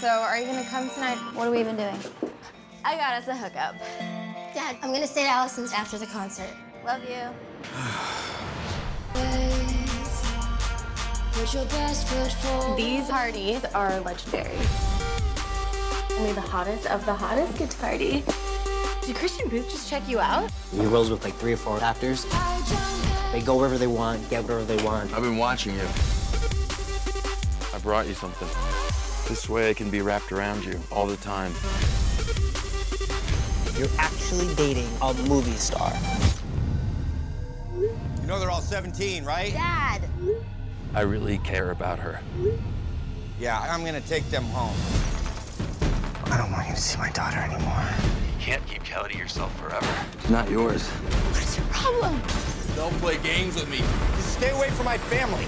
So are you gonna come tonight? What are we even doing? I got us a hookup. Dad, I'm gonna stay at Allison's after the concert. Love you. These parties are legendary. Only the hottest of the hottest get to party. Did Christian Booth just check you out? He rolls with like three or four actors. They go wherever they want, get whatever they want. I've been watching you. I brought you something. This way I can be wrapped around you all the time. You're actually dating a movie star. You know they're all 17, right? Dad! I really care about her. Yeah, I'm gonna take them home. I don't want you to see my daughter anymore. You can't keep Kelly to yourself forever. It's not yours. What's your problem? Don't play games with me. Just stay away from my family.